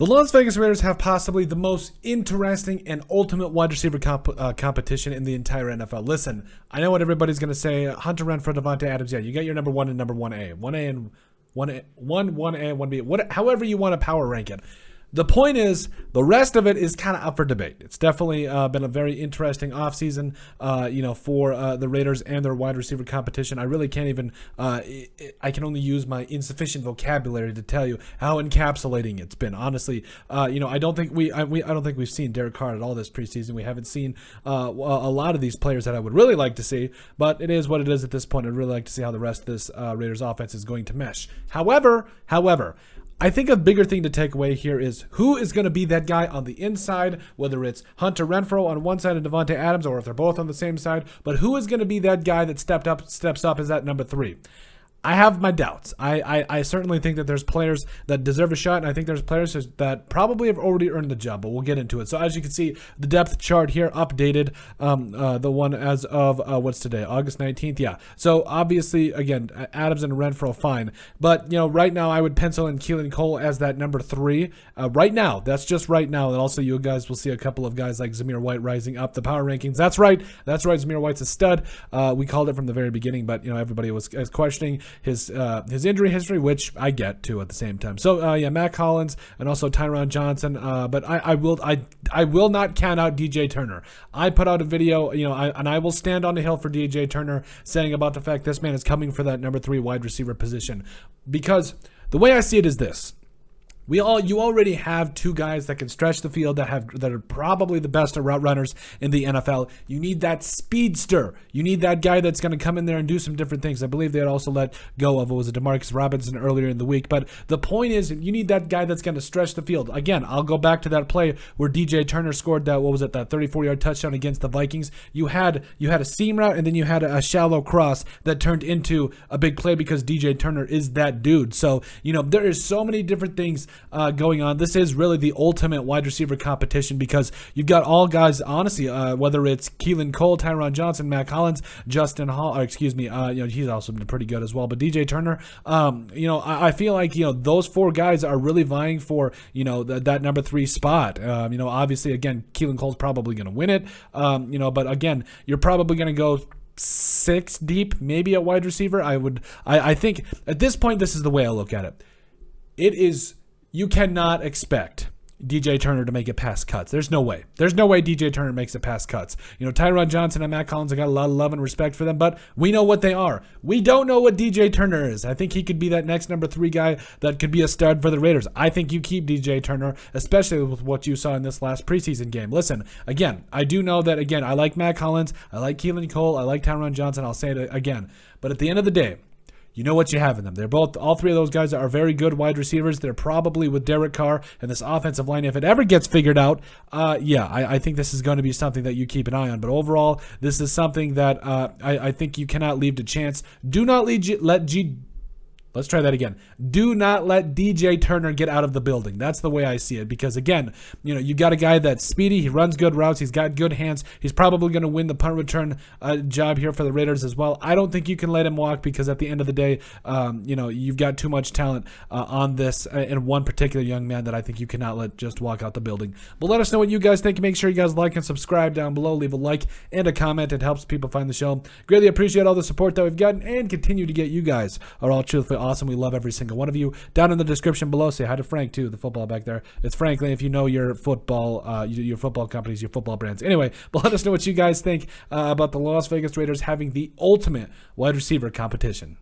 The Las Vegas Raiders have possibly the most interesting and ultimate wide receiver comp- uh, competition in the entire NFL. Listen, I know what everybody's going to say. Hunter Renfrow, Davante Adams. Yeah, you got your number one and number one A, one A and one A, one one A and one B. What, however you want to power rank it. The point is, the rest of it is kind of up for debate. It's definitely uh, been a very interesting offseason, uh, you know, for uh, the Raiders and their wide receiver competition. I really can't even, uh, I can only use my insufficient vocabulary to tell you how encapsulating it's been. Honestly, uh, you know, I don't think we I, we, I don't think we've seen Derek Carr at all this preseason. We haven't seen uh, a lot of these players that I would really like to see, but it is what it is at this point. I'd really like to see how the rest of this Raiders offense is going to mesh. However, however, I think a bigger thing to take away here is who is going to be that guy on the inside, whether it's Hunter Renfrow on one side and Davante Adams, or if they're both on the same side. But who is going to be that guy that stepped up, steps up as that number three? I have my doubts. I, I, I, certainly think that there's players that deserve a shot, and I think there's players that probably have already earned the job, but we'll get into it. So as you can see, the depth chart here updated, um, uh, the one as of uh, what's today, August 19th. Yeah. So obviously, again, Adams and Renfrow fine, but you know, right now I would pencil in Keelan Cole as that number three. Uh, right now, that's just right now, and also you guys will see a couple of guys like Zamir White rising up the power rankings. That's right. That's right. Zamir White's a stud. Uh, we called it from the very beginning, but you know everybody was, was questioning his uh, his injury history, which I get to at the same time. So uh, yeah, Mack Hollins and also Tyron Johnson. Uh, but I, I will I I will not count out DJ Turner. I put out a video, you know, I, and I will stand on the hill for DJ Turner, saying about the fact this man is coming for that number three wide receiver position, because the way I see it is this. We all you already have two guys that can stretch the field that have that are probably the best route runners in the NFL. You need that speedster. You need that guy that's going to come in there and do some different things. I believe they had also let go of what was it Demarcus Robinson earlier in the week. But the point is, you need that guy that's going to stretch the field. Again, I'll go back to that play where DJ Turner scored that what was it that 34 yard touchdown against the Vikings. You had you had a seam route and then you had a shallow cross that turned into a big play because DJ Turner is that dude. So you know there is so many different things uh, going on. This is really the ultimate wide receiver competition because you've got all guys, honestly, uh, whether it's Keelan Cole, Tyron Johnson, Mack Hollins, Justin Hall, or excuse me, uh, you know, he's also been pretty good as well. But DJ Turner, um, you know, I, I, feel like, you know, those four guys are really vying for, you know, that number three spot. Um, you know, obviously, again, Keelan Cole's probably going to win it, um, you know, but again, you're probably going to go six deep, maybe a wide receiver. I would, I, I think at this point, this is the way I look at it. It is you cannot expect DJ Turner to make it past cuts. There's no way. There's no way DJ Turner makes it past cuts. You know, Tyron Johnson and Mack Hollins, I got a lot of love and respect for them, but we know what they are. We don't know what DJ Turner is. I think he could be that next number three guy that could be a stud for the Raiders. I think you keep DJ Turner, especially with what you saw in this last preseason game. Listen, again, I do know that, again, I like Mack Hollins. I like Keelan Cole, I like Tyron Johnson. I'll say it again. But at the end of the day, you know what you have in them. They're both, all three of those guys are very good wide receivers. They're probably with Derek Carr and this offensive line. If it ever gets figured out, uh, yeah, I, I, think this is going to be something that you keep an eye on. But overall, this is something that uh, I, I, think you cannot leave to chance. Do not lead, let G, Let's try that again. Do not let DJ Turner get out of the building. That's the way I see it. Because again, you know, you got a guy that's speedy. He runs good routes. He's got good hands. He's probably going to win the punt return uh, job here for the Raiders as well. I don't think you can let him walk because at the end of the day, um, you know, you've got too much talent uh, on this uh, in one particular young man that I think you cannot let just walk out the building. But let us know what you guys think. Make sure you guys like and subscribe down below. Leave a like and a comment. It helps people find the show. Greatly appreciate all the support that we've gotten and continue to get. You guys are all truthfully awesome. We love every single one of you. Down in the description below, say hi to Frank too, the football back there. It's Franklin. If you know your football, uh, your football companies, your football brands. Anyway, but let us know what you guys think uh, about the Las Vegas Raiders having the ultimate wide receiver competition.